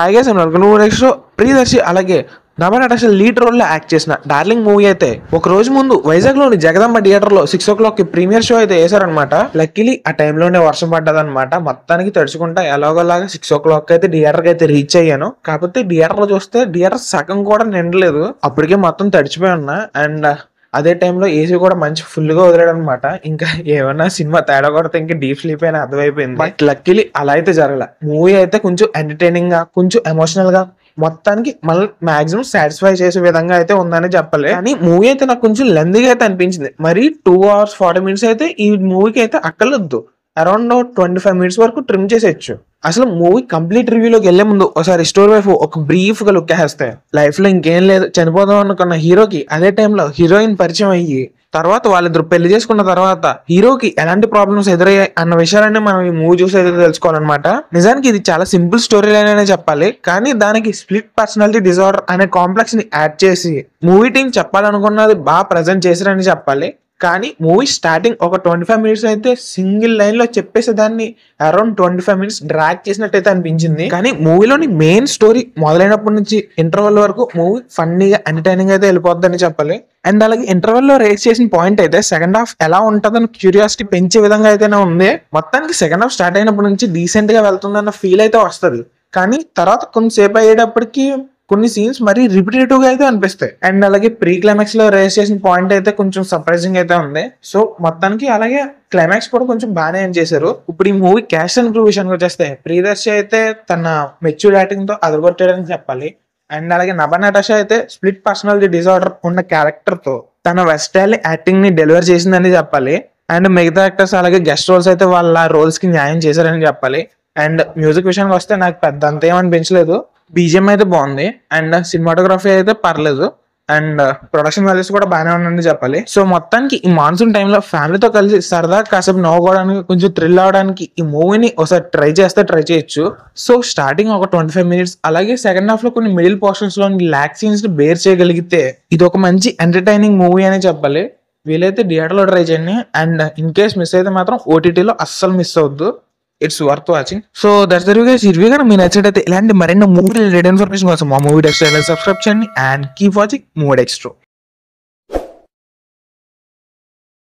హైగా guys welcome next Priyadarshi అలాగే నవనట అసలు లీడ్ రోల్లో యాక్ట్ చేసిన డార్లింగ్ మూవీ అయితే ఒక రోజు ముందు వైజాగ్లోని జగదంబ థియేటర్లో సిక్స్ ఓ క్లాక్కి ప్రీమియర్ షో అయితే వేశారనమాట లక్కీలీ ఆ టైంలోనే వర్షం పడ్డదనమాట మొత్తానికి తడుచుకుంటా ఎలాగోలాగా సిక్స్ ఓ క్లాక్ అయితే థియేటర్కి అయితే రీచ్ అయ్యాను. కాకపోతే థియేటర్లో చూస్తే థియేటర్ సగం కూడా నిండలేదు. అప్పటికే మొత్తం తడిచిపోయి ఉన్నా. అండ్ అదే టైంలో ఏసీ కూడా మంచి ఫుల్గా వదిలాడు అనమాట ఇంకా ఏమన్నా సినిమా తేడా కొడితే ఇంకా డీప్ స్లీప్ అయినా అర్థమైపోయింది. బట్ లక్కీలీ అలా అయితే జరగల. మూవీ అయితే కొంచెం ఎంటర్టైనింగ్గా కొంచెం ఎమోషనల్గా మొత్తానికి మళ్ళీ మాక్సిమం సాటిస్ఫై చేసే విధంగా అయితే ఉందని చెప్పలే. కానీ మూవీ అయితే నాకు కొంచెం లెందీగా అయితే అనిపించింది. మరి టూ అవర్స్ ఫార్టీ మినిట్స్ అయితే ఈ మూవీకి అయితే అక్కర్లేదు అరౌండ్ ట్వంటీ ఫైవ్ మినిట్స్ వరకు ట్రిమ్ చేసేయచ్చు. అసలు మూవీ కంప్లీట్ రివ్యూలోకి వెళ్ళే ముందు ఒకసారి స్టోరీ వైపు ఒక బ్రీఫ్గా లుక్ వేస్తాయి లైఫ్లో ఇంకేం లేదు చనిపోదాం అనుకున్న హీరోకి అదే టైంలో హీరోయిన్ పరిచయం అయ్యి తర్వాత వాళ్ళిద్దరు పెళ్ళి చేసుకున్న తర్వాత హీరోకి ఎలాంటి ప్రాబ్లమ్స్ ఎదురయ్యాయి అన్న విషయాలన్నీ మనం ఈ మూవీ చూసి అయితే తెలుసుకోవాలన్నమాట. నిజానికి ఇది చాలా సింపుల్ స్టోరీ లైన్ అనే చెప్పాలి కానీ దానికి స్ప్లిట్ పర్సనాలిటీ డిజార్డర్ అనే కాంప్లెక్స్ని యాడ్ చేసి మూవీ టీం చెప్పాలనుకున్నది బాగా ప్రజెంట్ చేశారని చెప్పాలి. కానీ మూవీ స్టార్టింగ్ ఒక ట్వంటీ ఫైవ్ మినిట్స్ అయితే సింగిల్ లైన్లో చెప్పేసి దాన్ని around twenty five minutes drag చేసినట్టయితే అనిపించింది. కానీ మూవీలోని మెయిన్ స్టోరీ మొదలైనప్పటి నుంచి ఇంటర్వెల్ వరకు మూవీ ఫన్నీగా ఎంటర్టైనింగ్ అయితే వెళ్ళిపోద్దని చెప్పాలి. అండ్ అలాగే ఇంటర్వెల్లో రేస్ చేసిన పాయింట్ అయితే సెకండ్ హాఫ్ ఎలా ఉంటుందని క్యూరియాసిటీ పెంచే విధంగా అయితేనే ఉంది. మొత్తానికి సెకండ్ హాఫ్ స్టార్ట్ అయినప్పటి నుంచి డీసెంట్గా వెళ్తుందన్న ఫీల్ అయితే వస్తుంది. కానీ తర్వాత కొంతసేపు అయ్యేటప్పటికి కొన్ని సీన్స్ మరీ రిపిటేటివ్గా అయితే అనిపిస్తాయి. అండ్ అలాగే ప్రీ క్లైమాక్స్లో రేస్ చేసిన పాయింట్ అయితే కొంచెం సర్ప్రైజింగ్ అయితే ఉంది. సో మొత్తానికి అలాగే క్లైమాక్స్ కూడా కొంచెం బాగానే ఏం చేశారు. ఇప్పుడు ఈ మూవీ క్యాష్ అండ్ క్రూ విషయానికి వచ్చేస్తే ప్రియదర్శి అయితే తన మెచ్యూర్ యాక్టింగ్తో అదగొట్టాడని చెప్పాలి. అండ్ అలాగే నభనటాష అయితే స్ప్లిట్ పర్సనాలిటీ డిజార్డర్ ఉన్న క్యారెక్టర్తో తన వెస్టైల్ యాక్టింగ్ని డెలివర్ చేసిందని చెప్పాలి. అండ్ మిగతా యాక్టర్స్ అలాగే గెస్ట్ రోల్స్ అయితే వాళ్ళ రోల్స్కి న్యాయం చేశారని చెప్పాలి. అండ్ మ్యూజిక్ విషయానికి వస్తే నాకు పెద్ద అంత ఏమనిపించలేదు బీజిఎం అయితే బాగుంది. అండ్ సినిమాటోగ్రఫీ అయితే పర్లేదు. అండ్ uh, ప్రొడక్షన్ వాల్యూస్ కూడా బాగానే ఉందని చెప్పాలి. సో మొత్తానికి ఈ మాన్సూన్ టైంలో ఫ్యామిలీతో కలిసి సరదా కాసేపు నవ్వుకోవడానికి కొంచెం థ్రిల్ అవడానికి ఈ మూవీని ఒకసారి ట్రై చేస్తే ట్రై చేయొచ్చు. సో స్టార్టింగ్ ఒక ట్వంటీ ఫైవ్ మినిట్స్ అలాగే సెకండ్ హాఫ్లో కొన్ని మిడిల్ పోర్షన్స్లో ల్యాక్ సీన్స్ని బేర్ చేయగలిగితే ఇది ఒక మంచి ఎంటర్టైనింగ్ మూవీ అనే చెప్పాలి. వీలైతే థియేటర్లో ట్రై చేయండి. అండ్ ఇన్ కేస్ మిస్ అయితే మాత్రం ఓటీటీలో అస్సలు మిస్ అవద్దు it's worth watching so that's the review ఈ రివ్యూ కానీ మీరు నచ్చినట్టయితే ఇలాంటి మరెన్నో మూవీ రిలేటెడ్ ఇన్ఫర్మేషన్ కోసం మా మూవీ డెక్స్ సబ్స్క్రైబ్ చేయండి and keep watching Movie Dextro